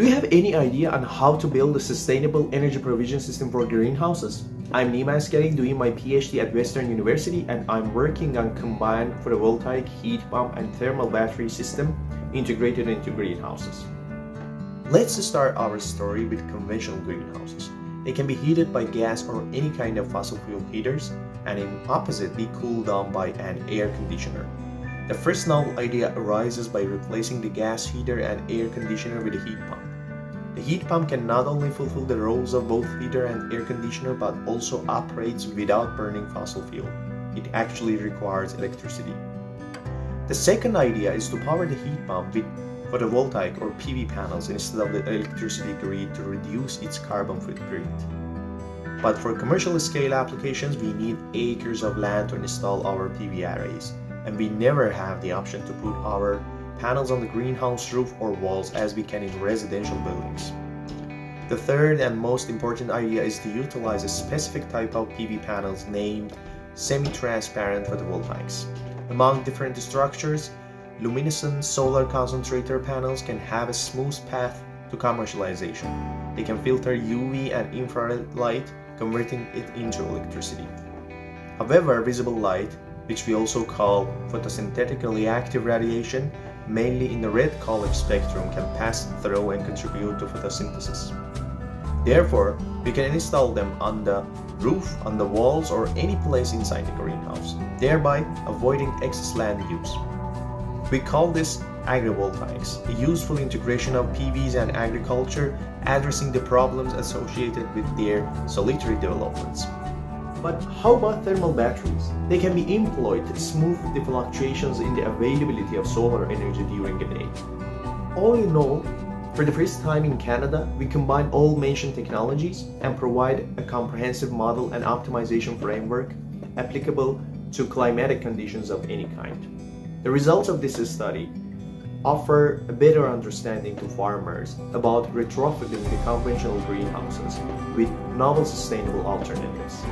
Do you have any idea on how to build a sustainable energy provision system for greenhouses? I'm Nima Asgari doing my PhD at Western University and I'm working on combined photovoltaic heat pump and thermal battery system integrated into greenhouses. Let's start our story with conventional greenhouses. They can be heated by gas or any kind of fossil fuel heaters and in opposite be cooled down by an air conditioner. The first novel idea arises by replacing the gas heater and air conditioner with a heat pump. The heat pump can not only fulfill the roles of both heater and air conditioner but also operates without burning fossil fuel. It actually requires electricity. The second idea is to power the heat pump with photovoltaic or PV panels instead of the electricity grid to reduce its carbon footprint. But for commercial scale applications, we need acres of land to install our PV arrays, and we never have the option to put our panels on the greenhouse roof or walls as we can in residential buildings. The third and most important idea is to utilize a specific type of PV panels named semi-transparent photovoltaics. Among different structures, luminescent solar concentrator panels can have a smooth path to commercialization. They can filter UV and infrared light, converting it into electricity. However, visible light, which we also call photosynthetically active radiation, mainly in the red color spectrum can pass through and contribute to photosynthesis. Therefore, we can install them on the roof, on the walls, or any place inside the greenhouse, thereby avoiding excess land use. We call this agrivoltaics, a useful integration of PVs and agriculture, addressing the problems associated with their solitary developments. But how about thermal batteries? They can be employed to smooth the fluctuations in the availability of solar energy during the day. All in all, for the first time in Canada, we combine all mentioned technologies and provide a comprehensive model and optimization framework applicable to climatic conditions of any kind. The results of this study offer a better understanding to farmers about retrofitting the conventional greenhouses with novel sustainable alternatives.